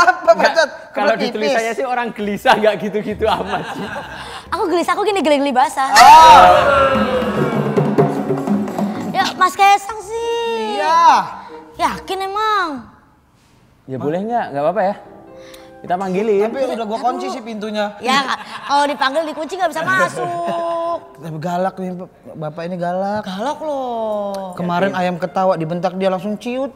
Kenapa bacot? Kalau di tulisannya sih orang gelisah nggak gitu-gitu amat sih. Aku gelisah, aku gini geli-geli basah. Oh. Ya Mas Kaisang sih. Iya. Yakin emang. Ya boleh nggak? Nggak apa-apa ya. Kita panggilin. Tapi udah gua kunci sih pintunya. Ya kalau dipanggil dikunci nggak bisa masuk. Tapi galak nih bapak ini galak. Galak loh. Kemarin ayam ketawa dibentak dia langsung ciut.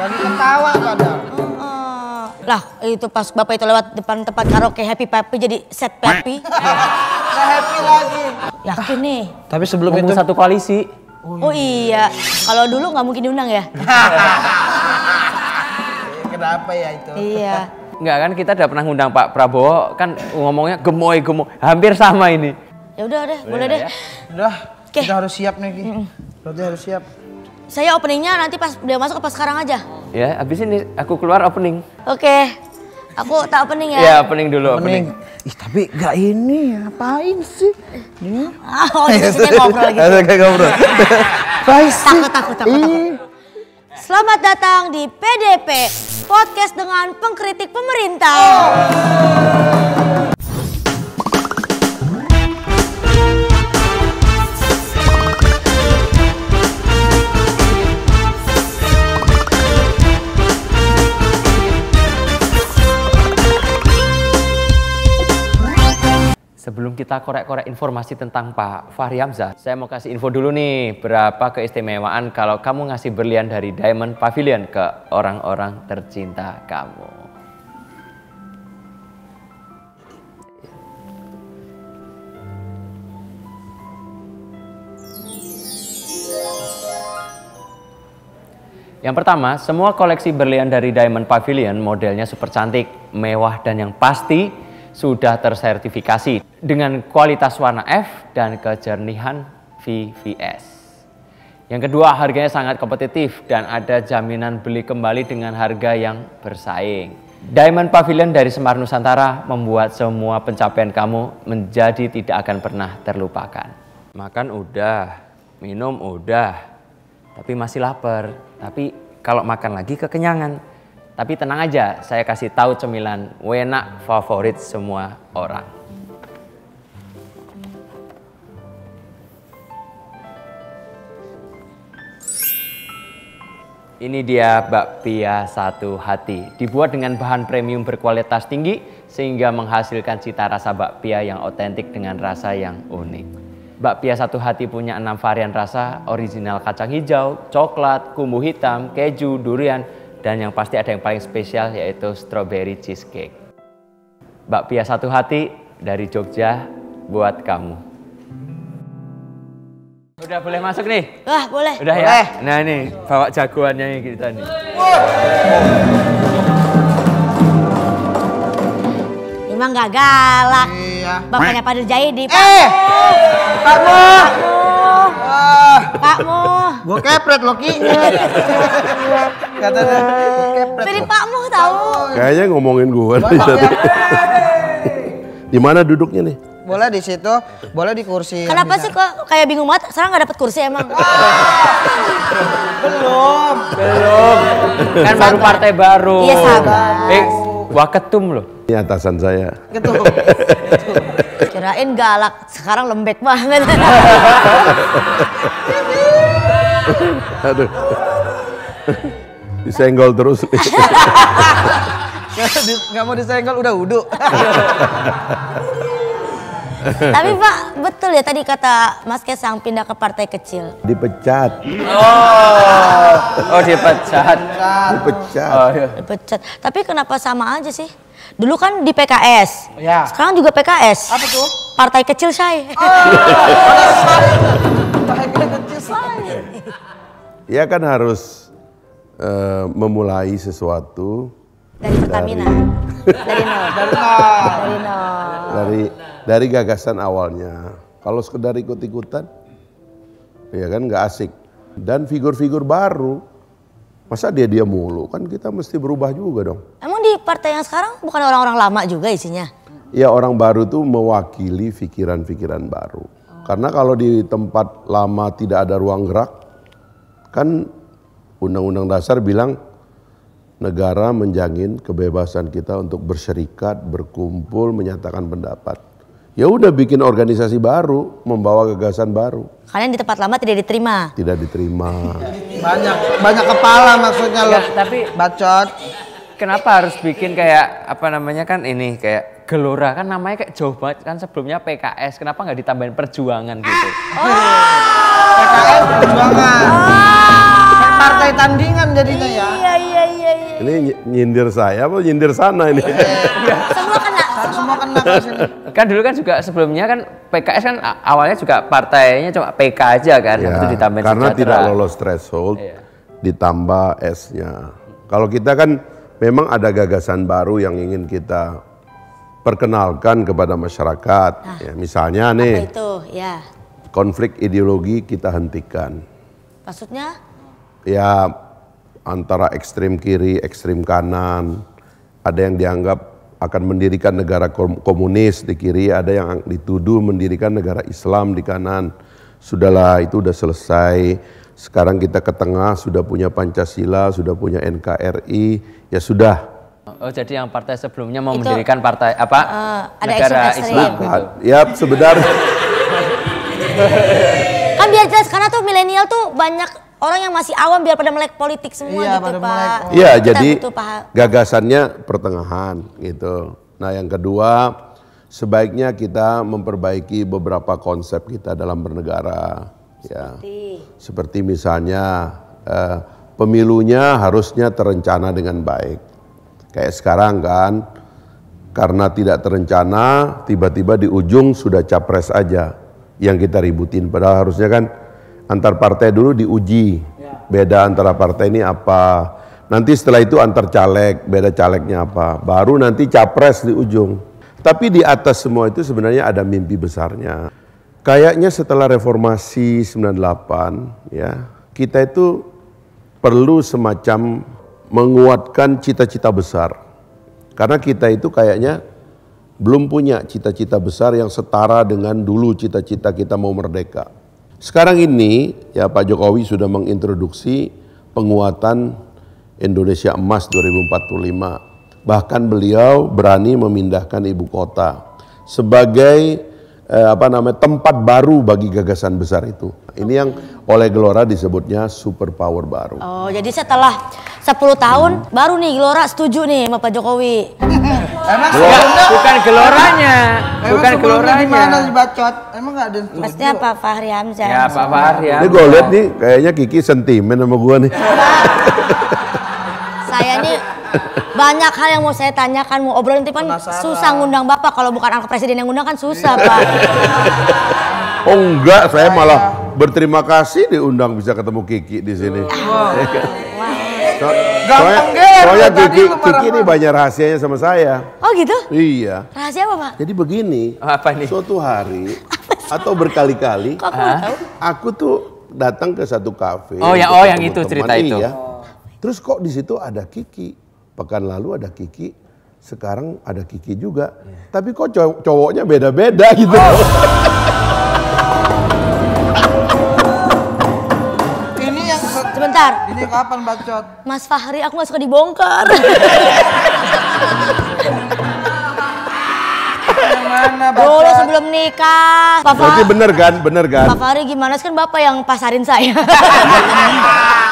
Lagi ketawa padahal. Heeh. Lah itu pas bapak itu lewat depan tempat karaoke Happy Papi jadi set Papi. Gak happy lagi. Yakin nih. Tapi sebelum Mumpung itu satu koalisi. Oh iya, kalau dulu nggak mungkin diundang ya? kenapa ya itu? iya. Enggak kan kita udah pernah ngundang Pak Prabowo kan ngomongnya gemoy gemoy hampir sama ini. Ya udah deh, boleh deh. ya? Udah, kita harus siap nih Ki. Berarti harus siap. Saya openingnya nanti pas dia masuk apa sekarang aja? Ya habis ini aku keluar opening. Oke. Aku tak opening ya. Ya opening dulu opening. Mending. Ih tapi gak ini ngapain sih? Ini. Oh, sini ngobrol lagi. Kayak ngobrol. Takut, takut, takut, takut. Selamat datang di PDP, podcast dengan pengkritik pemerintah. Sebelum kita korek-korek informasi tentang Pak Fahri Hamzah, saya mau kasih info dulu nih berapa keistimewaan kalau kamu ngasih berlian dari Diamond Pavilion ke orang-orang tercinta kamu. Yang pertama, semua koleksi berlian dari Diamond Pavilion modelnya super cantik, mewah dan yang pasti sudah tersertifikasi dengan kualitas warna F dan kejernihan VVS. Yang kedua, harganya sangat kompetitif dan ada jaminan beli kembali dengan harga yang bersaing. Diamond Pavilion dari Semar Nusantara membuat semua pencapaian kamu menjadi tidak akan pernah terlupakan. Makan udah, minum udah, tapi masih lapar. Tapi kalau makan lagi kekenyangan. Tapi tenang aja, saya kasih tahu cemilan wena favorit semua orang. Ini dia bakpia satu hati. Dibuat dengan bahan premium berkualitas tinggi sehingga menghasilkan cita rasa bakpia yang otentik dengan rasa yang unik. Bakpia satu hati punya enam varian rasa, original kacang hijau, coklat, kumbu hitam, keju, durian, dan yang pasti ada yang paling spesial yaitu strawberry cheesecake. Bakpia satu hati dari Jogja buat kamu. Udah boleh masuk nih? Wah, boleh. Udah Boleh. ya? Nah nih, bawa jagoannya kita nih. Emang gak galak. Iya. Bapaknya Pak Dirjaidi. Pak Eh! Kamu! Ah, Pak Mu. gua kepret Ki. Katanya kepret. Dari loh. Pak Mu tahu. Kayaknya ngomongin gue nih tadi. Di mana duduknya nih? Boleh di situ, boleh di kursi. Kenapa sih kok kayak bingung banget? Sekarang nggak dapet kursi emang. Belum. Belum. Kan baru partai baru. Iya, sabar. Eh, waketum loh. Ini atasan saya. Gitu. Kirain galak, sekarang lembek banget. Aduh. Disenggol terus Nggak mau disenggol udah wudhu. Tapi Pak, betul ya tadi kata Mas Kesang pindah ke partai kecil. Dipecat. Oh, oh dipecat. Dipecat. Oh, iya. Dipecat. Tapi kenapa sama aja sih? Dulu kan di PKS. Ya. Sekarang juga PKS. Apa tuh? Partai kecil saya. Bahagia kecil saya. Ya kan harus eh, memulai sesuatu Dari Pertamina. Dari nol. Dari nol. Dari nol. dari dari gagasan awalnya. Kalau sekedar ikut-ikutan, ya kan nggak asik. Dan figur-figur baru, masa dia dia mulu? Kan kita mesti berubah juga dong. Partai yang sekarang bukan orang-orang lama juga isinya? Ya orang baru tuh mewakili pikiran-pikiran baru. Karena kalau di tempat lama tidak ada ruang gerak, kan Undang-Undang Dasar bilang negara menjamin kebebasan kita untuk berserikat, berkumpul, menyatakan pendapat. Ya udah bikin organisasi baru, membawa gagasan baru. Kalian di tempat lama tidak diterima. Tidak diterima. Banyak banyak kepala maksudnya loh. Enggak, tapi Bacot. Kenapa harus bikin kayak apa namanya kan ini kayak gelora kan namanya kayak jauh banget kan sebelumnya PKS kenapa nggak ditambahin perjuangan gitu PKS perjuangan. Kayak Partai tandingan jadinya ya. Iya iya iya iya. Ini ny- nyindir saya apa nyindir sana ini? Semua kena. Semua kena kan dulu kan juga sebelumnya kan PKS kan awalnya juga partainya cuma PK aja kan Ya, habis itu ditambahin karena sejahtera. tidak lolos threshold, Iya. ditambah S-nya. Kalau kita kan memang ada gagasan baru yang ingin kita perkenalkan kepada masyarakat. Ya, misalnya Apa nih, itu? Ya. konflik ideologi kita hentikan. Maksudnya? Ya antara ekstrem kiri, ekstrem kanan, ada yang dianggap akan mendirikan negara kom- komunis di kiri, ada yang dituduh mendirikan negara Islam di kanan. Sudahlah itu udah selesai. Sekarang kita ke tengah sudah punya Pancasila, sudah punya NKRI, ya sudah. oh jadi yang partai sebelumnya mau Itu, mendirikan partai apa eh, ada negara. Islam gitu. Ya sebenarnya Kan biar jelas karena tuh milenial tuh banyak orang yang masih awam biar pada melek politik semua Iya, gitu Pak. melek. Iya, jadi butuh paham. gagasannya pertengahan gitu. Nah, yang kedua, sebaiknya kita memperbaiki beberapa konsep kita dalam bernegara, ya. Seperti misalnya eh, pemilunya harusnya terencana dengan baik. Kayak sekarang kan, karena tidak terencana, tiba-tiba di ujung sudah capres aja yang kita ributin. Padahal harusnya kan antar partai dulu diuji. Beda antara partai ini apa. Nanti setelah itu antar caleg, beda calegnya apa. Baru nanti capres di ujung. Tapi di atas semua itu sebenarnya ada mimpi besarnya. Kayaknya setelah reformasi 98 ya, kita itu perlu semacam menguatkan cita-cita besar. Karena kita itu kayaknya belum punya cita-cita besar yang setara dengan dulu cita-cita kita mau merdeka. Sekarang ini ya Pak Jokowi sudah mengintroduksi penguatan Indonesia Emas 2045. Bahkan beliau berani memindahkan ibu kota sebagai eh, apa namanya tempat baru bagi gagasan besar itu. Ini yang oleh Gelora disebutnya super power baru. Oh, jadi setelah 10 tahun baru nih Gelora setuju nih sama Pak Jokowi. Emang sebelumnya, bukan geloranya emang bukan geloranya gimana sih bacot? Emang gak ada yang setuju? Maksudnya Pak Fahri Hamzah. ya Pak Fahri ya Ini gue lihat nih kayaknya Kiki sentimen sama gue nih. Saya nih banyak hal yang mau saya tanyakan, mau obrolin tapi kan susah ngundang Bapak kalau bukan anak presiden yang ngundang kan susah, Pak. Oh enggak, saya malah berterima kasih diundang bisa ketemu Kiki di sini. So- soalnya, Ger. soalnya Kiki. Kiki ini banyak rahasianya sama saya. Oh gitu? Iya. Rahasia apa, Pak? Jadi begini, apa nih suatu hari atau berkali-kali aku tuh datang ke satu kafe. Oh, ya- oh, yang itu cerita itu. iya. Terus kok di situ ada Kiki. Pekan lalu ada Kiki, sekarang ada Kiki juga. Tapi kok cow- cowoknya beda-beda gitu. Ini yang se- Sebentar, ini kapan bacot? Mas Fahri aku nggak suka dibongkar. Dulu sebelum nikah. Pak Berarti bener kan, bener kan? Pak Fahri gimana sih kan Bapak yang pasarin saya.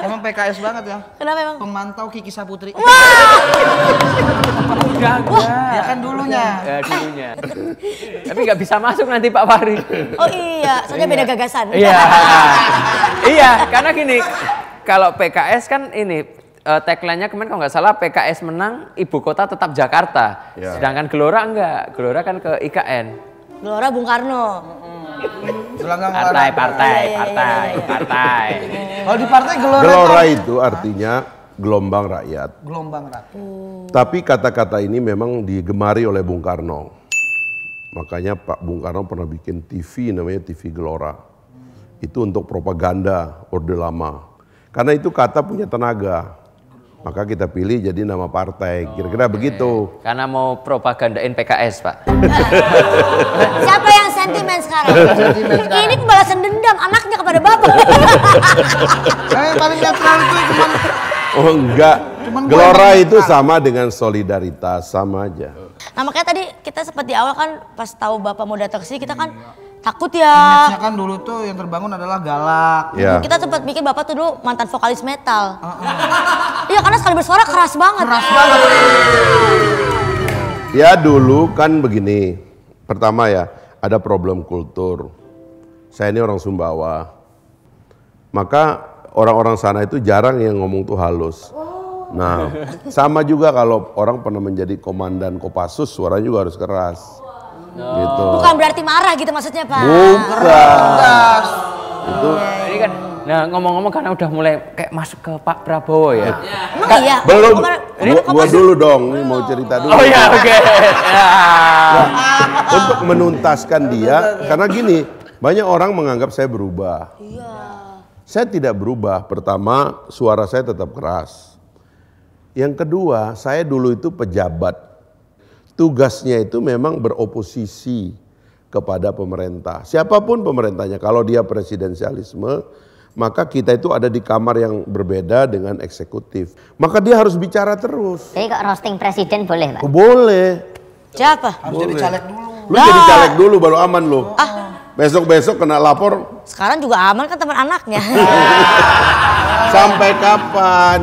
Emang PKS banget ya. Kenapa emang? Pemantau Kiki Saputri. enggak enggak Ya kan dulunya. ya dulunya tapi nggak bisa masuk nanti Pak Fahri Oh iya, soalnya beda gagasan. Iya. iya, karena gini, kalau PKS kan ini eh, tagline-nya kemarin kalau nggak salah PKS menang, ibu kota tetap Jakarta. Ya. Sedangkan Gelora enggak, Gelora kan ke IKN. Gelora Bung Karno. Gelanggang Partai, partai, Iya, iya, partai, iya, iya. partai. Kalau di partai gelora, Gelora tuh itu artinya gelombang rakyat. gelombang rakyat. Tapi kata-kata ini memang digemari oleh Bung Karno. Makanya Pak Bung Karno pernah bikin TV namanya TV Gelora. Itu untuk propaganda Orde Lama. Karena itu kata punya tenaga. Maka kita pilih jadi nama partai. Kira-kira begitu. Karena mau propagandain PKS, Pak. Siapa yang sentimen sekarang. Ini pembalasan dendam anaknya kepada bapak. Eh paling netral itu cuma Oh enggak. Cuman Gelora itu sama dengan solidaritas, sama aja. Nah makanya tadi kita sempat di awal kan pas tahu bapak mau datang ke sini kita kan takut ya. image-nya kan dulu tuh yang terbangun adalah galak. Ya. Kita sempat mikir bapak tuh dulu mantan vokalis metal. Iya karena sekali bersuara keras banget. Keras banget. Ya dulu kan begini. Pertama ya, ada problem kultur. Saya ini orang Sumbawa. Maka orang-orang sana itu jarang yang ngomong tuh halus. Nah, sama juga kalau orang pernah menjadi komandan Kopassus, suaranya juga harus keras. Gitu. Bukan berarti marah gitu maksudnya pak. Bukan. Itu Ini kan, nah ngomong-ngomong karena udah mulai kayak masuk ke Pak Prabowo ya. Emang iya. belum. Gua, gua dulu dong, ini mau cerita dulu. Oh ya, oke. Ya. Untuk menuntaskan dia, karena gini, banyak orang menganggap saya berubah. Iya. Saya tidak berubah. Pertama, suara saya tetap keras. Yang kedua, saya dulu itu pejabat. Tugasnya itu memang beroposisi kepada pemerintah. Siapa pun pemerintahnya, kalau dia presidensialisme, maka kita itu ada di kamar yang berbeda dengan eksekutif. Maka dia harus bicara terus. Jadi kok roasting presiden boleh, Pak? Boleh. Siapa? Harus jadi caleg dulu. Lu jadi caleg dulu baru aman lu. Besok-besok kena lapor Sekarang juga aman kan teman anaknya. sampai kapan?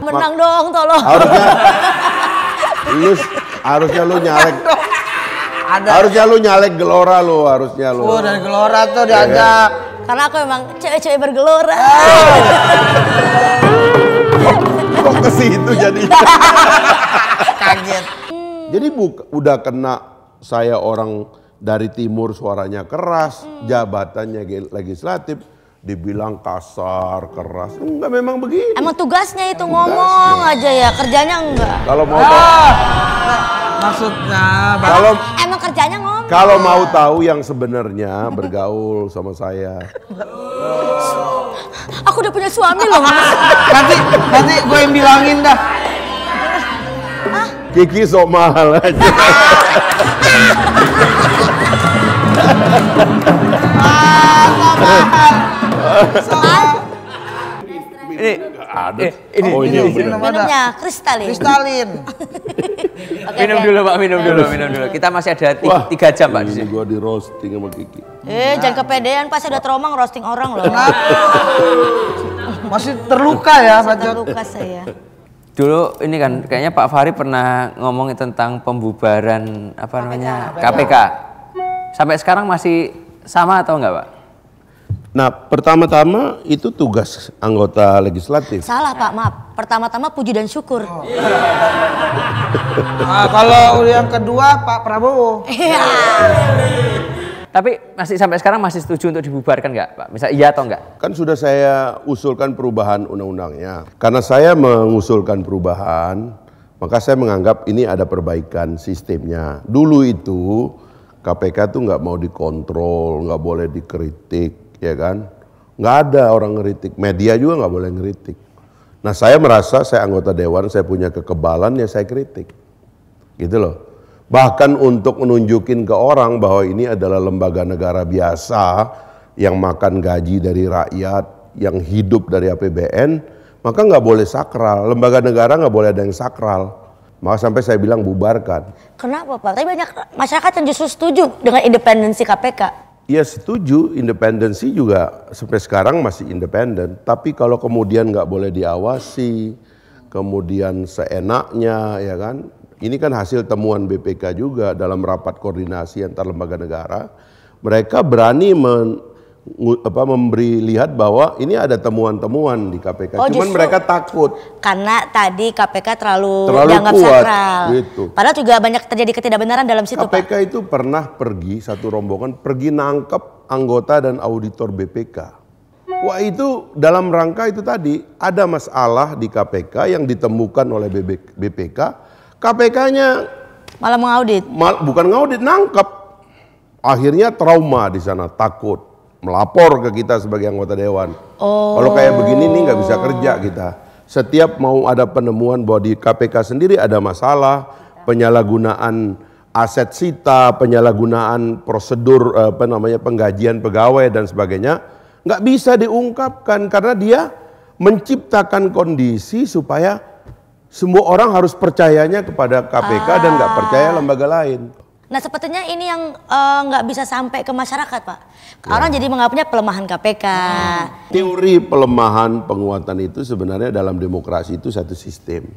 Menang dong tolong. Harusnya lu harusnya lu nyalek Ada. harusnya lu nyalek gelora lu harusnya lu. Oh dari Gelora tuh diajak. Karena aku emang cewek-cewek bergelora. Kok ke situ jadi? Kaget. jadi buka, udah kena saya orang dari timur suaranya keras, jabatannya ge- legislatif dibilang kasar, keras. Enggak memang begitu. Emang tugasnya itu ngomong aja ya, kerjanya enggak. Kalau mau tahu, Maksudnya Bang. kalau Emang kerjanya ngomong. kalau mau tahu yang sebenarnya bergaul sama saya. Aku udah punya suami loh, Mas. nanti nanti gue yang bilangin dah. Kiki sok mahal aja. Ini, Ada. eh, ini, oh ini ini, ini. Minumnya kristalin. Kristalin. Oke, minum dulu Pak, minum dulu, minum dulu. Kita masih ada Wah, tiga jam Pak di sini. gua di roasting sama Kiki. Eh, jangan kepedean pas udah trauma ngerosting orang loh. Masih terluka ya, Bacot. Terluka saya. Dulu ini kan kayaknya Pak Fahri pernah ngomongin tentang pembubaran apa namanya KPK. Sampai sekarang masih sama atau enggak Pak? Nah, pertama-tama itu tugas anggota legislatif. Salah Pak, maaf. Pertama-tama puji dan syukur. Nah, kalau yang kedua Pak Prabowo. Iya. Tapi masih sampai sekarang masih setuju untuk dibubarkan nggak Pak? Misal iya atau enggak? Kan sudah saya usulkan perubahan undang-undangnya. Karena saya mengusulkan perubahan, maka saya menganggap ini ada perbaikan sistemnya. Dulu itu KPK tuh nggak mau dikontrol, nggak boleh dikritik, ya kan? Nggak ada orang ngeritik, media juga nggak boleh ngeritik. Nah saya merasa saya anggota dewan, saya punya kekebalan ya saya kritik, gitu loh. Bahkan untuk menunjukin ke orang bahwa ini adalah lembaga negara biasa yang makan gaji dari rakyat, yang hidup dari APBN, maka nggak boleh sakral. Lembaga negara nggak boleh ada yang sakral. Maka sampai saya bilang bubarkan. Kenapa Pak? Tapi banyak masyarakat yang justru setuju dengan independensi KPK. Iya setuju, independensi juga sampai sekarang masih independen. Tapi kalau kemudian nggak boleh diawasi, kemudian seenaknya, ya kan? Ini kan hasil temuan BPK juga dalam rapat koordinasi antar lembaga negara. Mereka berani men- apa, memberi lihat bahwa ini ada temuan-temuan di KPK. Oh, Cuman mereka takut. Karena tadi KPK terlalu, Terlalu dianggap kuat, sakral. gitu. Padahal juga banyak terjadi ketidakbenaran dalam situ Pak. KPK itu pernah pergi satu rombongan pergi nangkep anggota dan auditor BPK. Wah itu dalam rangka itu tadi ada masalah di KPK yang ditemukan oleh BPK. KPK-nya Malah mengaudit. mal- bukan ngaudit nangkep. Akhirnya trauma di sana takut melapor ke kita sebagai anggota dewan. Kalau kayak begini nih nggak bisa kerja kita. Setiap mau ada penemuan bahwa di KPK sendiri ada masalah penyalahgunaan aset sita, penyalahgunaan prosedur eh, apa namanya penggajian pegawai dan sebagainya nggak bisa diungkapkan karena dia menciptakan kondisi supaya semua orang harus percayanya kepada KPK dan nggak percaya lembaga lain. Nah sepertinya ini yang eh, nggak bisa sampai ke masyarakat pak. Orang jadi menganggapnya pelemahan KPK. Teori pelemahan penguatan itu sebenarnya dalam demokrasi itu satu sistem.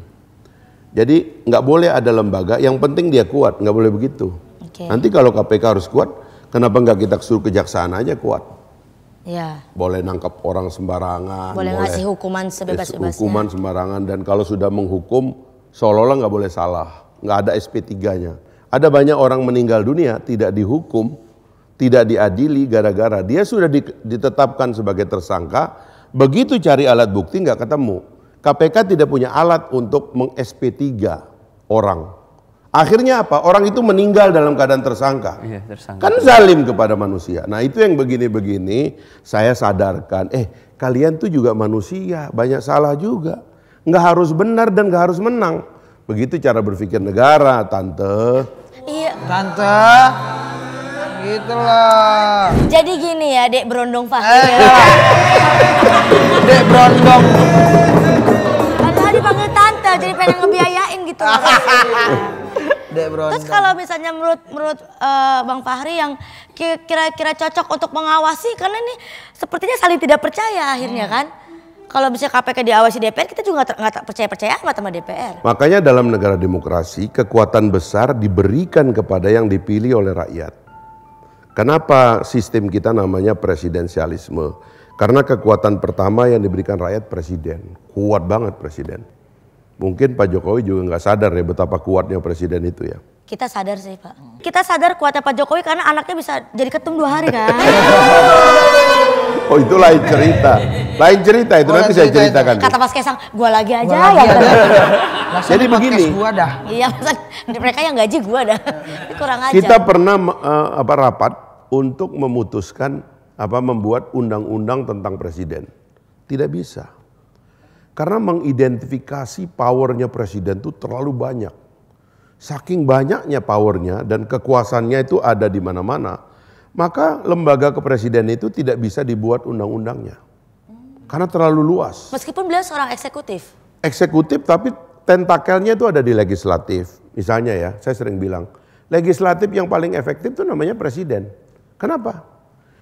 Jadi nggak boleh ada lembaga, yang penting dia kuat, nggak boleh begitu. Oke. Nanti kalau KPK harus kuat, kenapa nggak kita suruh kejaksaan aja kuat? Ya. Boleh nangkap orang sembarangan, Boleh ngasih hukuman sebebas-bebasnya. hukuman sembarangan dan kalau sudah menghukum seolah-olah nggak boleh salah, nggak ada SP3-nya. Ada banyak orang meninggal dunia tidak dihukum, tidak diadili gara-gara dia sudah di- ditetapkan sebagai tersangka, begitu cari alat bukti nggak ketemu. KPK tidak punya alat untuk meng-SP3 orang. Akhirnya apa? Orang itu meninggal dalam keadaan tersangka. Iya, tersangka. Kan zalim kepada manusia. Nah itu yang begini-begini saya sadarkan. Eh kalian tuh juga manusia, banyak salah juga. Nggak harus benar dan nggak harus menang. Begitu cara berpikir negara, tante. Iya. Tante, gitu lah. Jadi gini ya dek berondong Fahri. Dek berondong. Padahal dipanggil tante jadi pengen ngebiayain gitu. Dek. Terus kalau misalnya menurut menurut eh, Bang Fahri yang ki- kira-kira cocok untuk mengawasi karena ini sepertinya saling tidak percaya akhirnya kan. Kalau bisa KPK diawasi DPR kita juga nggak percaya-percaya amat sama DPR. Makanya dalam negara demokrasi kekuatan besar diberikan kepada yang dipilih oleh rakyat. Kenapa sistem kita namanya presidensialisme? Karena kekuatan pertama yang diberikan rakyat presiden. Kuat banget presiden. Mungkin Pak Jokowi juga nggak sadar ya betapa kuatnya presiden itu ya. Kita sadar sih Pak. Kita sadar kuatnya Pak Jokowi karena anaknya bisa jadi ketum dua hari kan. Oh itu lain cerita. Lain cerita itu Oh, nanti saya itu. ceritakan. Kata Mas Kesang, gua lagi aja Gua lagi ya. ada. Jadi begini. Gua dah. Iya, mereka yang gaji gua dah. Kurang aja. Kita pernah eh, apa rapat untuk memutuskan apa membuat undang-undang tentang presiden. Tidak bisa. Karena mengidentifikasi powernya presiden itu terlalu banyak. Saking banyaknya powernya dan kekuasaannya itu ada di mana-mana, maka lembaga kepresiden itu tidak bisa dibuat undang-undangnya. Karena terlalu luas. Meskipun beliau seorang eksekutif. eksekutif tapi tentakelnya itu ada di legislatif. Misalnya ya, saya sering bilang, legislatif yang paling efektif itu namanya presiden. Kenapa?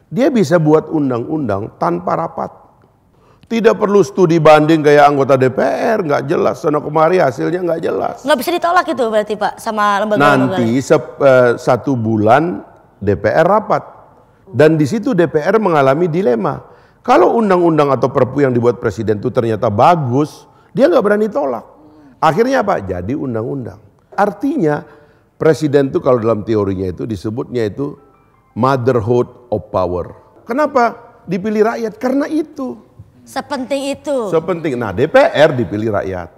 Dia bisa buat undang-undang tanpa rapat. Tidak perlu studi banding kayak anggota DPR, nggak jelas. Sana kemari hasilnya nggak jelas. Nggak bisa ditolak itu berarti Pak sama lembaga-lembaga. Nanti sep- eh, satu bulan DPR rapat. Dan di situ DPR mengalami dilema. Kalau undang-undang atau perpu yang dibuat presiden itu ternyata bagus, dia nggak berani tolak. Akhirnya apa? Jadi undang-undang. Artinya presiden itu kalau dalam teorinya itu disebutnya itu motherhood of power. Kenapa dipilih rakyat? Karena itu. Sepenting itu. Sepenting. Nah DPR dipilih rakyat.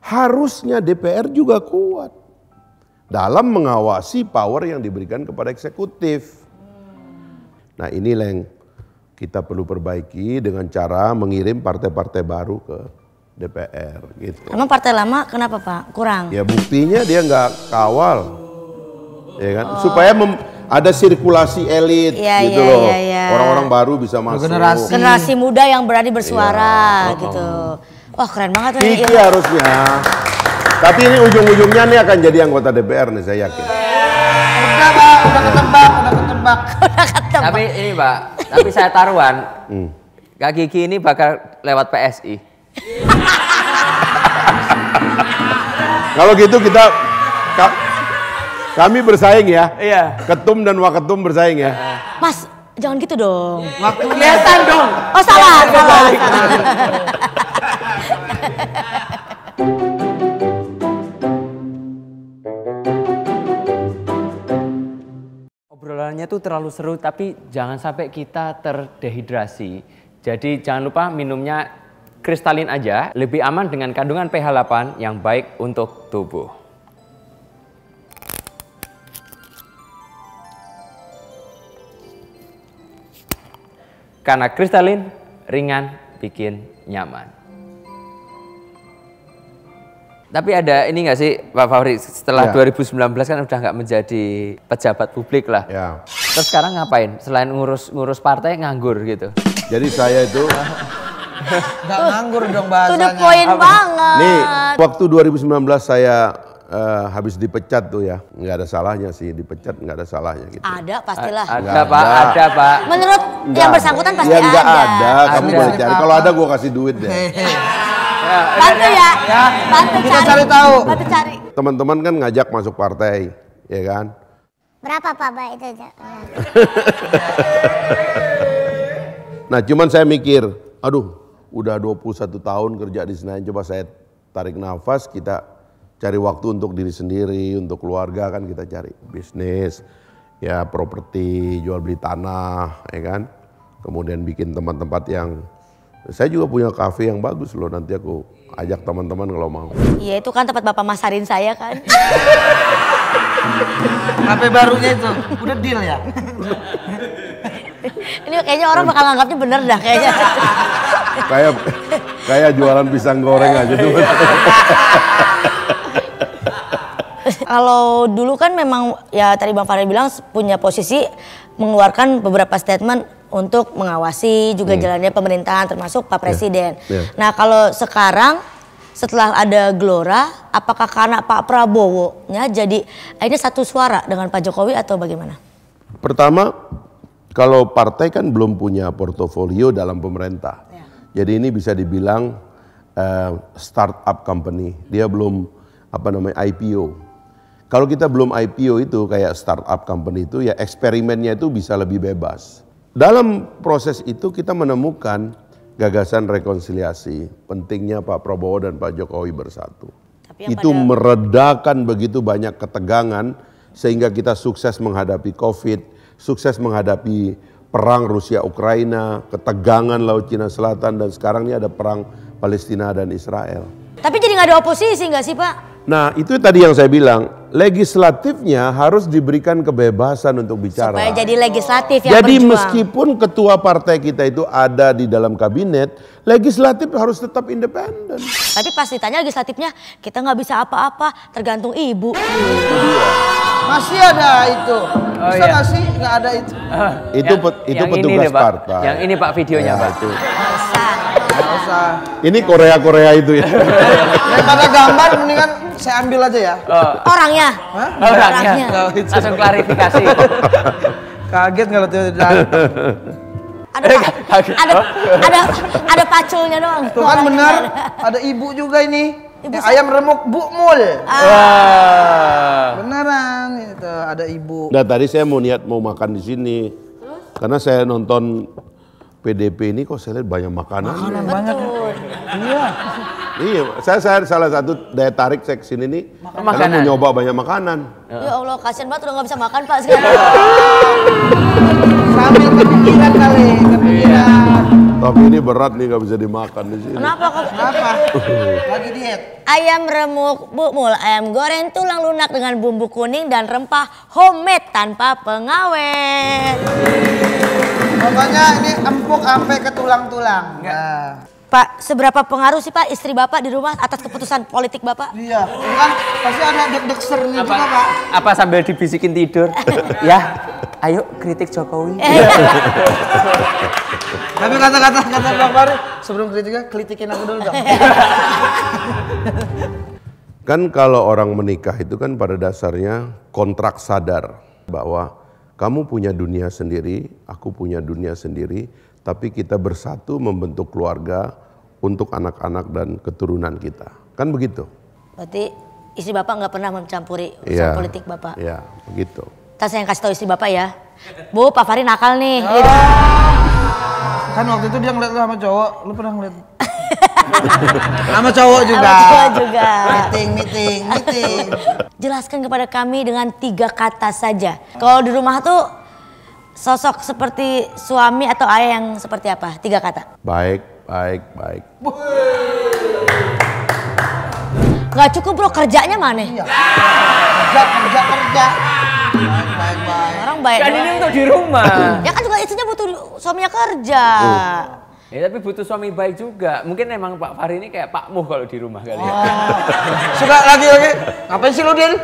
Harusnya DPR juga kuat. Dalam mengawasi power yang diberikan kepada eksekutif. Nah inilah yang kita perlu perbaiki dengan cara mengirim partai-partai baru ke DPR gitu. Emang partai lama kenapa Pak? Kurang. Ya buktinya dia nggak kawal, ya kan? Supaya mem- ada sirkulasi elit Iya, gitu iya, loh. iya, iya. Orang-orang baru bisa masuk. Generasi. Generasi muda yang berani bersuara Iya. gitu. Wah keren banget. Kiki harusnya. Tapi ini ujung-ujungnya nih akan jadi anggota DPR nih saya yakin. Udah pak, udah ketebak, udah ketebak. Tapi ini Pak, tapi saya taruhan, Hmm. Kak Kiki ini bakal lewat PSI. Kalau gitu kita kami bersaing ya. Iya. Ketum dan waketum bersaing ya. Mas jangan gitu dong. Waktu Kelihatan dong. Oh salah, salah. salah. Obrolannya tuh terlalu seru, tapi jangan sampai kita terdehidrasi. Jadi jangan lupa minumnya kristalin aja, lebih aman dengan kandungan pH 8 yang baik untuk tubuh. Karena kristalin ringan bikin nyaman. Tapi ada ini nggak sih Pak Fahri setelah Ya. 2019 kan udah nggak menjadi pejabat publik lah. Ya. Terus sekarang ngapain? Selain ngurus ngurus partai nganggur gitu. Jadi saya itu Gak nganggur dong bahasanya. point banget. nih waktu 2019 saya eh, habis dipecat tuh ya, nggak ada salahnya sih dipecat nggak ada salahnya gitu. Ada pastilah. Ada Nggak Pak, ada. ada Pak. Menurut Nggak yang ada. bersangkutan pasti ya, ada. ada. Kamu Ada. boleh cari. Kalau ada gue kasih duit deh. Bantu ya. Bantu Kita cari. cari tahu. Bantu cari. Teman-teman kan ngajak masuk partai, ya kan? Berapa Pak Pak itu? Nah cuman saya mikir, aduh udah 21 tahun kerja di Senayan, coba saya tarik nafas, kita cari waktu untuk diri sendiri, untuk keluarga kan kita cari bisnis, ya properti, jual beli tanah, ya kan. Kemudian bikin tempat-tempat yang, saya juga punya kafe yang bagus loh, nanti aku ajak teman-teman kalau mau. Iya itu kan tempat Bapak masarin saya kan. HP barunya itu. Udah deal ya? Ini kayaknya orang bakal nganggapnya bener dah kayaknya. Kayak kayak jualan pisang goreng aja tuh. Kalau dulu kan memang ya tadi Bang Fahri bilang punya posisi mengeluarkan beberapa statement untuk mengawasi juga jalannya pemerintahan termasuk Pak Presiden. iya. Nah kalau sekarang setelah ada Gelora, apakah karena Pak Prabowo-nya jadi akhirnya satu suara dengan Pak Jokowi atau bagaimana? Pertama, kalau partai kan belum punya portofolio dalam pemerintah. Jadi ini bisa dibilang eh, startup company. Dia belum apa namanya IPO. Kalau kita belum IPO itu kayak startup company itu ya eksperimennya itu bisa lebih bebas. Dalam proses itu kita menemukan gagasan rekonsiliasi, pentingnya Pak Prabowo dan Pak Jokowi bersatu. Tapi Itu pada- meredakan begitu banyak ketegangan sehingga kita sukses menghadapi Covid, sukses menghadapi perang Rusia Ukraina, ketegangan Laut Cina Selatan dan sekarang ini ada perang Palestina dan Israel. Tapi jadi nggak ada oposisi nggak sih Pak? Nah, itu tadi yang saya bilang, legislatifnya harus diberikan kebebasan untuk bicara. Supaya jadi legislatif yang Jadi berjuang. meskipun ketua partai kita itu ada di dalam kabinet, legislatif harus tetap independen. Tapi pas ditanya legislatifnya kita nggak bisa apa-apa tergantung ibu. Masih ada itu. Bisa iya. nggak sih? Nggak ada itu. Itu pet- itu yang ini petugas Pak. partai. Yang ini Pak videonya Ya, Pak. itu. Usah. Ini Korea-Korea itu ya. Daripada gambar mendingan saya ambil aja ya. Orangnya. Orangnya. Oh, itu. Langsung klarifikasi. Kaget kalau tidak Ada pa- ada ada ada paculnya doang. Tuh kan Orangnya benar, ada. ada ibu juga ini. Ibu siapa? ayam remuk Bu Mul. Wah. Beneran itu ada ibu. Nah tadi saya mau niat mau makan di sini. Karena saya nonton PDP ini kok saya lihat banyak makanan. Betul. Iya, saya, saya salah satu daya tarik saya ke sini nih. Karena mau Makanan. nyoba banyak makanan. Ya Allah kasihan banget udah nggak bisa makan Pak sekarang. Sambil kepikiran kali, kepikiran. Tapi ini berat nih nggak bisa dimakan di sini. Kenapa kok? Kenapa? Lagi diet. Ayam remuk Bu Mul, ayam goreng tulang lunak dengan bumbu kuning dan rempah homemade tanpa pengawet. Pokoknya ini empuk sampai ke tulang-tulang. Nah. Pak, seberapa pengaruh sih Pak istri Bapak di rumah atas keputusan politik Bapak? Iya, kan pasti ada deg-deg sernya Apa, juga Pak. apa sambil dibisikin tidur? ya, ayo kritik Jokowi. Tapi kata-kata kata Bang Fahri, sebelum kritiknya, kritikin aku dulu dong. Kan kalau orang menikah itu kan pada dasarnya kontrak sadar bahwa kamu punya dunia sendiri, aku punya dunia sendiri, tapi kita bersatu membentuk keluarga untuk anak-anak dan keturunan kita. Kan begitu? Berarti istri Bapak nggak pernah mencampuri urusan Iya. politik Bapak. Iya, begitu. Saya yang kasih tahu istri Bapak ya. Bu, Pak Fahri nakal nih. Oh. Gitu. Kan waktu itu dia ngeliat lu sama cowok, lu pernah ngeliat? sama cowok juga. Sama cowok juga. Meeting, meeting, meeting. Jelaskan kepada kami dengan tiga kata saja. Kalau di rumah tuh sosok seperti suami atau ayah yang seperti apa? Tiga kata. Baik, baik, baik. Nggak cukup bro, kerjanya mana? Iya. Kerja, kerja, kerja. Baik, baik, baik. Orang baik Kan ini untuk di rumah. Ya kan juga istrinya butuh suaminya kerja. Ya tapi butuh suami baik juga. Mungkin emang Pak Fahri ini kayak Pak Muh kalau di rumah kali ya. Suka lagi-lagi. Ngapain sih lu, Din?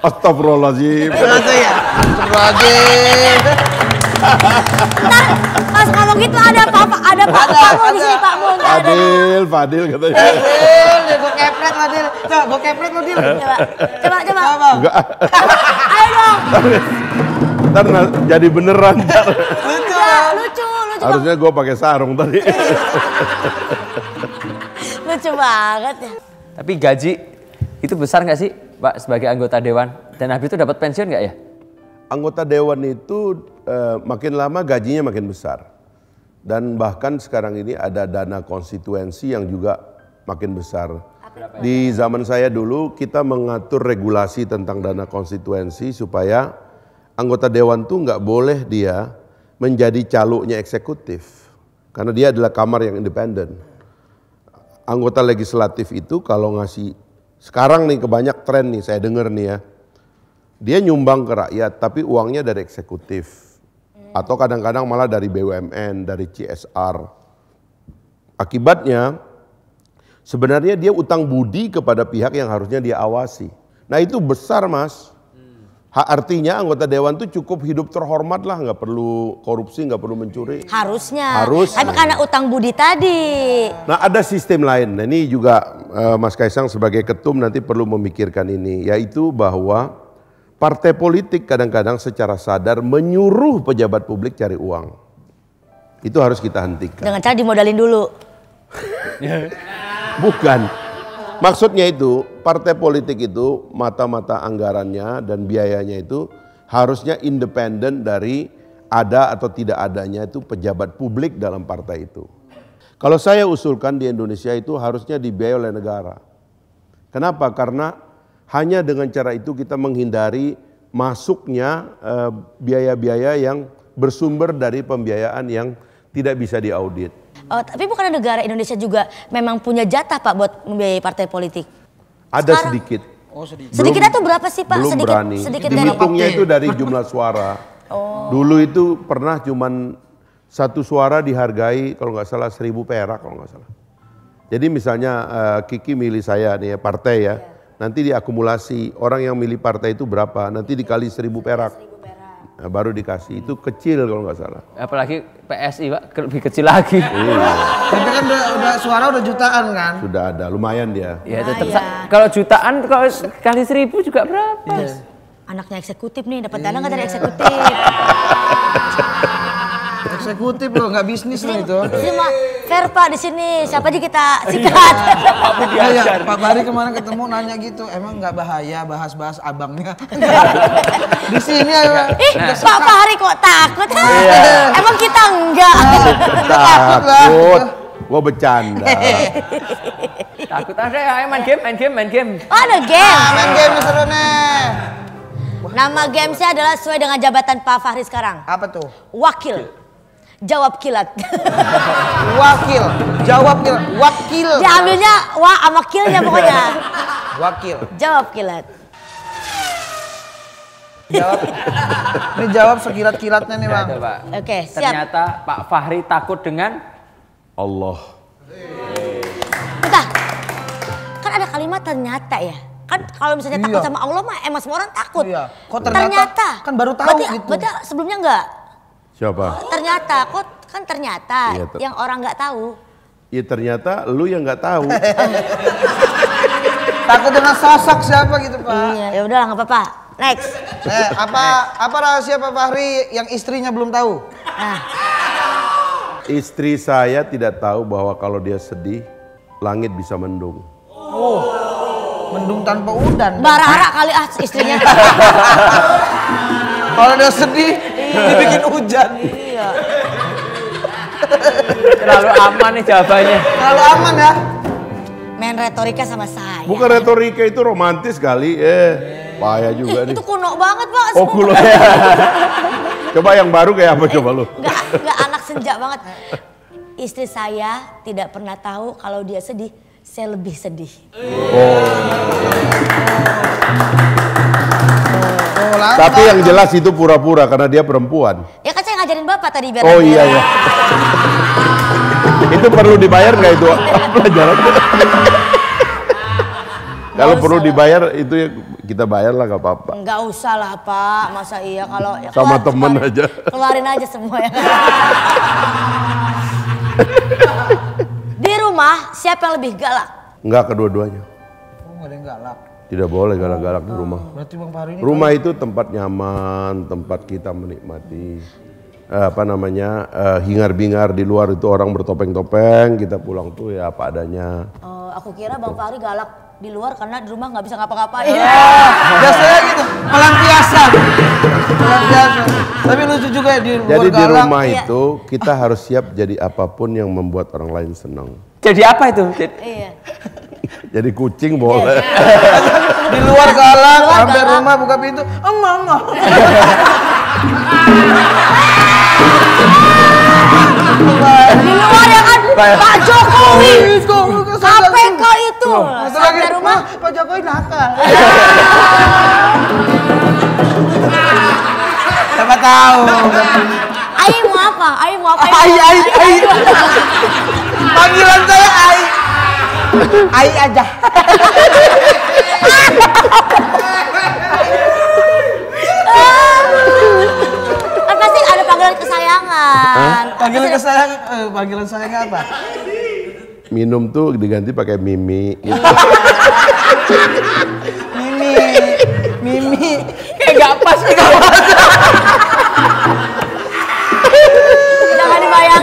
Astagfirullahaladzim. Ya? Astagfirullahaladzim. Ntar pas ngomong gitu ada Pak ada Pak Pak Mu di sini Pak Mu ntar ada. Fadil, Fadil katanya. Dil, dia gue kepret lah, Dil. Coba, gue kepret lu, Dil. Coba, coba, coba. Apa? Enggak, Ayo dong. Ntar jadi beneran. ntar. Lucu. Ya, lucu, lucu. Harusnya gue pakai sarung tadi. lucu banget ya. Tapi gaji itu besar nggak sih Pak sebagai anggota dewan? Dan habis itu dapat pensiun nggak ya? Anggota dewan itu eh, makin lama gajinya makin besar. Dan bahkan sekarang ini ada dana konstituensi yang juga makin besar. Di zaman saya dulu kita mengatur regulasi tentang dana konstituensi supaya anggota dewan tuh nggak boleh dia menjadi caluknya eksekutif. Karena dia adalah kamar yang independen. Anggota legislatif itu kalau ngasih, sekarang nih kebanyak tren nih saya dengar nih ya. Dia nyumbang ke rakyat tapi uangnya dari eksekutif. Atau kadang-kadang malah dari BUMN, dari CSR. Akibatnya sebenarnya dia utang budi kepada pihak yang harusnya dia awasi. Nah itu besar mas. Artinya anggota dewan itu cukup hidup terhormat lah, nggak perlu korupsi, nggak perlu mencuri. Harusnya. Harusnya. Tapi karena utang budi tadi. Nah ada sistem lain, nah, ini juga eh, Mas Kaisang sebagai ketum nanti perlu memikirkan ini, yaitu bahwa partai politik kadang-kadang secara sadar menyuruh pejabat publik cari uang. Itu harus kita hentikan. Dengan cara dimodalin dulu. Bukan. Maksudnya itu partai politik itu mata-mata anggarannya dan biayanya itu harusnya independen dari ada atau tidak adanya itu pejabat publik dalam partai itu. Kalau saya usulkan di Indonesia itu harusnya dibiayai oleh negara. Kenapa? Karena hanya dengan cara itu kita menghindari masuknya eh, biaya-biaya yang bersumber dari pembiayaan yang tidak bisa diaudit. Oh, tapi bukan negara Indonesia juga memang punya jatah Pak buat membiayai partai politik. Ada Sekarang- sedikit. Oh, sedih. Sedikitnya tuh berapa sih Pak? Belum sedikit, berani. sedikit Dihitungnya itu dari jumlah suara. Dulu itu pernah cuman satu suara dihargai kalau nggak salah seribu perak kalau nggak salah. Jadi misalnya eh, Kiki milih saya nih ya, partai ya. Nanti diakumulasi orang yang milih partai itu berapa. Nanti dikali seribu perak. Nah, baru dikasih. Itu kecil kalau nggak salah. Apalagi PSI Pak lebih kecil lagi. Tapi kan udah, udah suara udah jutaan kan? Sudah ada, lumayan dia. Ya tetap Lumayan. sa- kalau jutaan kalau kali seribu juga berapa? Anaknya eksekutif nih, dapat dana nggak dari eksekutif? Eksekutif loh, nggak bisnis loh itu. Mah fair Pak di sini. Siapa aja kita sikat. Iya, ya, Pak Bari kemarin ketemu nanya gitu, emang nggak bahaya bahas-bahas abangnya? Di sini ya. Ih, Pak Fahri kok takut? Emang kita enggak? Takut. Gua bercanda. Takut ada ya, main game, main game, main game. Oh, ada game. Ah, main game seru nih. Nama gamesnya adalah sesuai dengan jabatan Pak Fahri sekarang. Apa tuh? Wakil. Jawab kilat. Wakil. Jawab kilat. Wakil. Diambilnya wah sama kilnya pokoknya. Wakil. Jawab kilat. Jawab. Ini jawab sekilat-kilatnya nih, Bang. Ada Pak. Oke, siap. Ternyata Pak Fahri takut dengan Allah. Bentar. Kan ada kalimat ternyata ya. Kan kalau misalnya takut Iya. sama Allah mah emang semua orang takut. Iya. Kok ternyata? Kan baru tahu berarti, gitu. Berarti sebelumnya enggak? Siapa? Ternyata, kok kan ternyata Iya, ter- yang orang nggak tahu. Ya ternyata lu yang nggak tahu. Takut dengan sosok siapa gitu, Pak? Iya, ya udahlah nggak apa-apa. Next. Eh, apa apa rahasia Pak Fahri yang istrinya belum tahu? Nah, Istri saya tidak tahu bahwa kalau dia sedih, langit bisa mendung. Mendung tanpa udan. Bara-bara kali ah istrinya. Kalau dia sedih, dibikin hujan. iya. terlalu aman nih jawabannya. Terlalu aman ya. Main retorika sama saya. Bukan retorika itu romantis kali, eh payah juga Ih, nih. itu kuno banget, Pak. Oh kulo Coba yang baru kayak apa coba lu? Nggak, nggak anak senja banget. Istri saya tidak pernah tahu kalau dia sedih, saya lebih sedih. Oh, lantas. Tapi yang jelas itu pura-pura karena dia perempuan. Ya kan saya ngajarin bapak tadi biar. Oh iya ya. itu perlu dibayar nggak itu pelajaran? Kalau perlu dibayar itu ya kita bayar lah nggak apa-apa. Enggak usah lah pak, masa iya kalau ya Sama keluar- temen keluarin- aja. Keluarin aja semua ya. Di rumah siapa yang lebih galak? Nggak kedua-duanya. Oh, ada yang galak. Tidak boleh galak-galak di rumah. Berarti Bang Fahri ini Rumah itu tempat nyaman, tempat kita menikmati eh, apa namanya eh, hingar-bingar di luar itu orang bertopeng-topeng, kita pulang tuh ya apa adanya. Oh, aku kira Bang Fahri galak di luar karena di rumah nggak bisa ngapa-ngapain. Ah, biasanya gitu, pelampiasan. Pelampiasan. Tapi lucu juga ya di luar Jadi di galak. rumah Iya. itu kita harus siap jadi apa pun yang membuat orang lain senang. Jadi apa itu? Jadi- Iya. Jadi kucing boleh. Di luar galak, Luar sampai galak. rumah buka pintu, emang emang. Di luar ya kan Pak Jokowi KPK itu sampai rumah Pak Jokowi nakal. Siapa tahu. Ai mau apa? Ai mau apa? Ai, ai, ai. Panggilan saya Ai. Ai aja. Kan pasti ada panggilan kesayangan. Panggilan kesayang, eh, panggilan sayangnya apa? Minum tuh diganti pakai mimi. gitu. Mimi, Mimi. Kayak gak pas. Jangan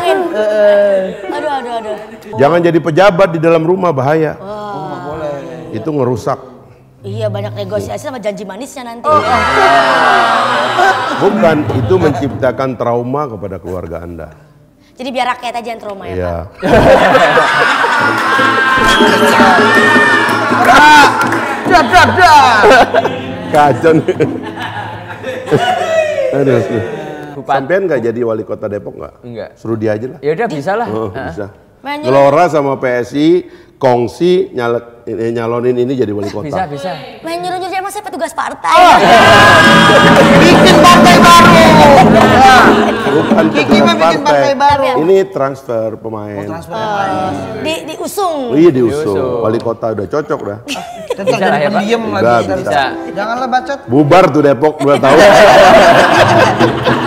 Aduh, aduh, aduh. Jangan jadi pejabat di dalam rumah bahaya. Itu ngerusak. Iya banyak negosiasi sama janji manisnya nanti. Bukan, itu menciptakan trauma kepada keluarga Anda. Jadi biar rakyat aja yang trauma ya Pak. Iya. Dap. Kacau nih. Aduh. Bupati. Sampean nggak jadi wali kota Depok nggak? Enggak. Suruh dia aja lah. Ya udah bisa lah. Oh, Heeh. bisa. Gelora sama PSI kongsi nyalek, ini, nyalonin ini jadi wali kota. Bisa, bisa. Main nyuruh-nyuruh emang saya petugas partai. Bikin partai baru. Bukan Kiki bikin partai baru. Ini transfer pemain. Transfer Di diusung. Oh iya diusung. Diusung. Wali kota udah cocok dah. Lah jadi ya, pendiam Bisa, lagi. bisa. Janganlah bacot. Bubar tuh Depok 2 tahun.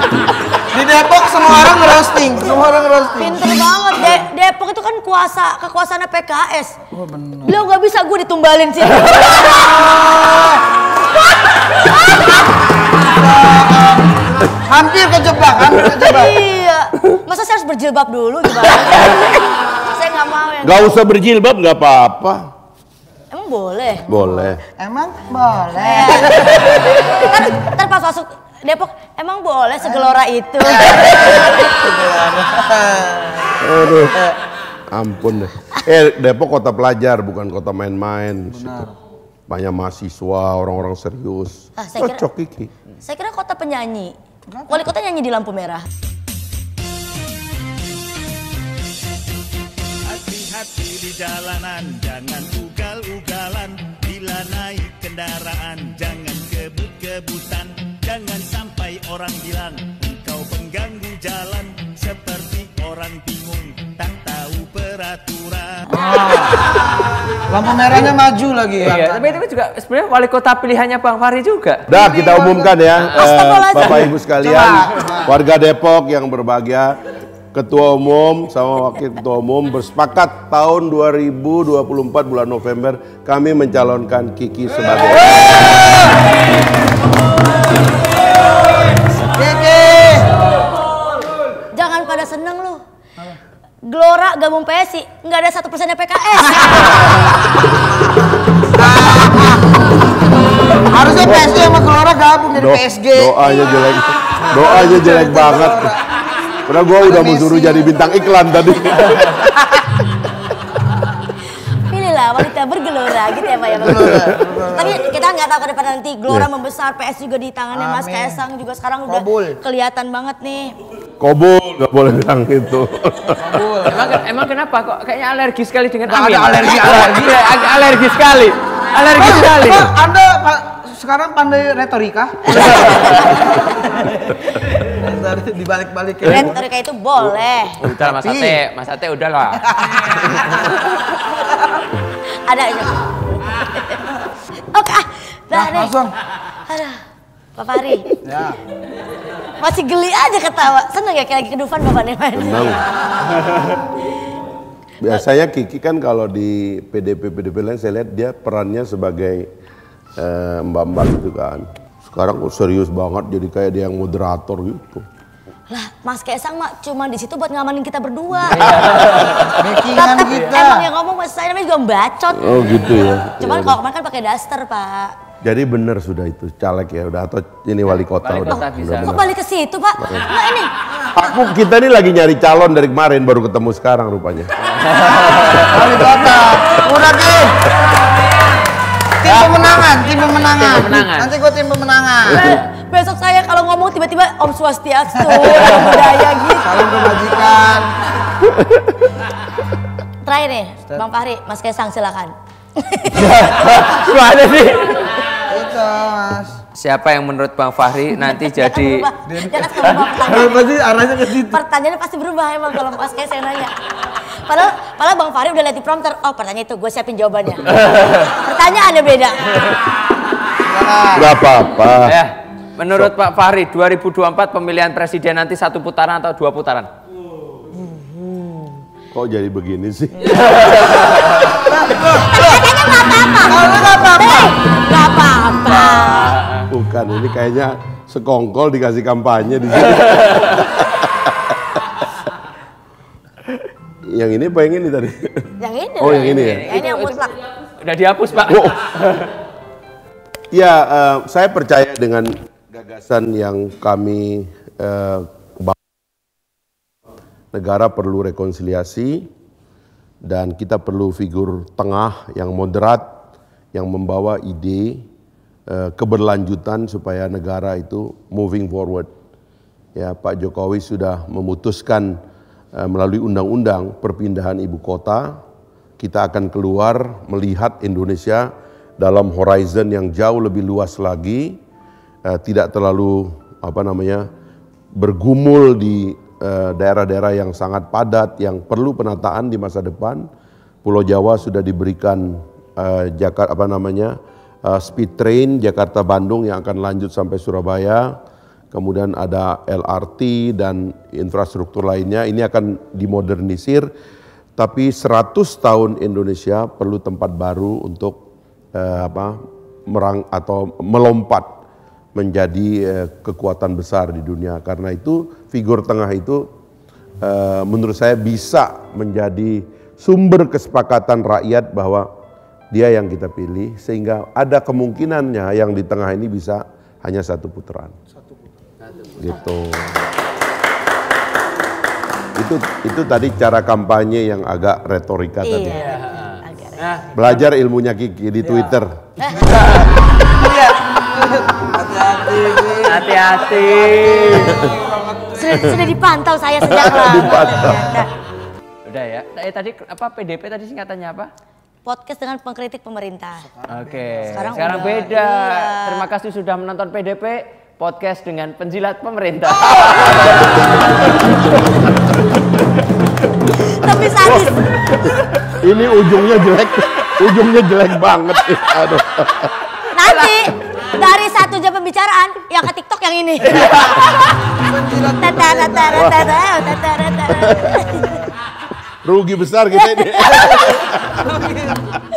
Semua orang roasting, semua orang roasting. Pinter banget. De- Depok itu kan kuasa kekuasaan PKS. Oh benar. Lo nggak bisa gue ditumbalin sih. Hampir kejebak, hampir kejebak. iya. Masa saya harus berjilbab dulu gimana? saya nggak mau ya. Gak usah berjilbab nggak apa-apa. Emang boleh. Boleh. Emang boleh. Ntar, ntar pas masuk Depok, emang boleh segelora itu. Aduh. Ampun deh. Eh Depok kota pelajar bukan kota main-main. Banyak mahasiswa, orang-orang serius. Ah, saya kira- Cocok Kiki. saya kira kota penyanyi. Wali kota nyanyi di lampu merah. Hati-hati di jalanan, jangan ugal-ugalan. Bila naik kendaraan, jangan kebut-kebutan. Jangan sampai orang bilang engkau pengganggu jalan. Seperti orang bingung, tak tahu peraturan. Lampu merahnya maju lagi ya. Iya, tapi itu juga sebenarnya wali kota pilihannya Bang Fahri juga. Dah kita umumkan ya, eh. Bapak Ibu sekalian, warga Depok yang berbahagia, Ketua Umum sama Wakil Ketua Umum bersepakat tahun 2024 bulan November kami mencalonkan Kiki sebagai Gelora gabung PSI, nggak ada satu persennya PKS. Harusnya PSG sama Gelora gabung jadi Do- PSG. doanya jelek, doanya jelek banget. Padahal gua udah mau suruh jadi bintang iklan tadi. Pilihlah wanita bergelora gitu ya Pak ya. Tapi kita nggak tahu ke depan nanti Gelora membesar, PS juga di tangannya Mas Amin. Kaisang juga sekarang udah Kabul. kelihatan banget nih. Kobul nggak boleh bilang gitu. Emang, emang kenapa kok kayaknya alergi sekali dengan Amin? ada alergi, alergi. Ag- alergi sekali. Alergi sekali. Pak, Anda Pak, sekarang pandai retorika? dibalik-balik Retorika itu boleh. Udah Mas Ate, Mas Ate udah lah. Ada aja. Oke, ah. Dah Nah, langsung. Aduh. Pak Fahri, Ya. masih geli aja ketawa. Seneng ya kayak lagi kedufan bapaknya main. Senang. Biasanya Kiki kan kalau di PDP PDP lain saya lihat dia perannya sebagai eh, mbak-mbak gitu kan. Sekarang kok serius banget jadi kayak dia yang moderator gitu. Lah, Mas Kaisang mah cuma di situ buat ngamanin kita berdua. Backingan Tapi kita. emang yang ngomong mas saya namanya juga bacot. Oh gitu ya. Cuman Ya kalau kemarin kan pakai daster, Pak. Jadi benar sudah itu caleg ya udah atau ini wali kota Wali udah. kota udah bisa. benar. Kok balik ke situ, Pak? Enggak ini. Aku kita ini lagi nyari calon dari kemarin baru ketemu sekarang rupanya. Wali kota. Udah Ki. Tim pemenangan, tim pemenangan. pemenangan. Nanti gue tim pemenangan. Besok saya kalau ngomong tiba-tiba Om Swastiastu, budaya gitu. Salam kebajikan. Terakhir nih, Bang Fahri, Mas Kaisang silakan. Gimana sih? Mas. Siapa yang menurut Bang Fahri nanti jadi. Kalau pasti arahnya ke situ. Pertanyaannya pasti berubah emang kalau Mas Kaisang nanya. Padahal, padahal Bang Fahri udah lihat di prompter. Oh pertanyaan itu, gue siapin jawabannya. Pertanyaannya beda. Gak apa-apa. Ya, menurut Pak Fahri 2024 pemilihan presiden nanti satu putaran atau dua putaran? Kok jadi begini sih? Eh, Gak apa-apa. Bukan, ini kayaknya sekongkol dikasih kampanye di sini. yang ini apa yang ini tadi? Yang ini. Oh, yang ini ya? Yang ini yang mutlak. Udah dihapus Pak. Oh. Ya, eh, saya percaya dengan gagasan yang kami eh, bangun. negara perlu rekonsiliasi dan kita perlu figur tengah yang moderat yang membawa ide eh, keberlanjutan supaya negara itu moving forward. Ya, Pak Jokowi sudah memutuskan eh, melalui undang-undang perpindahan ibu kota, kita akan keluar melihat Indonesia dalam horizon yang jauh lebih luas lagi, eh, tidak terlalu apa namanya bergumul di daerah-daerah yang sangat padat, yang perlu penataan di masa depan. Pulau Jawa sudah diberikan Jakarta apa namanya eh, speed train Jakarta Bandung yang akan lanjut sampai Surabaya. Kemudian ada LRT dan infrastruktur lainnya. Ini akan dimodernisir. Tapi 100 tahun Indonesia perlu tempat baru untuk eh, apa merang atau melompat menjadi eh, kekuatan besar di dunia. Karena itu figur tengah itu eh, menurut saya bisa menjadi sumber kesepakatan rakyat bahwa dia yang kita pilih sehingga ada kemungkinannya yang di tengah ini bisa hanya satu putaran. Gitu. Itu itu tadi cara kampanye yang agak retorika tadi. Iya. Agak. Nah, Belajar ilmunya Kiki di Twitter. Hati-hati. Hati-hati. Sudah, sudah dipantau saya sejak lama. Dipantau. ternyata. Udah ya. Eh tadi apa PDP tadi singkatannya apa? Podcast dengan pengkritik pemerintah. Oke. Sekarang Sekarang, udah, beda. iya. Terima kasih sudah menonton PDP podcast dengan penjilat pemerintah. Tapi sadis. Ini ujungnya jelek, ujungnya jelek banget. Aduh. Nanti dari satu jam pembicaraan yang ke TikTok yang ini. Rugi besar kita ini.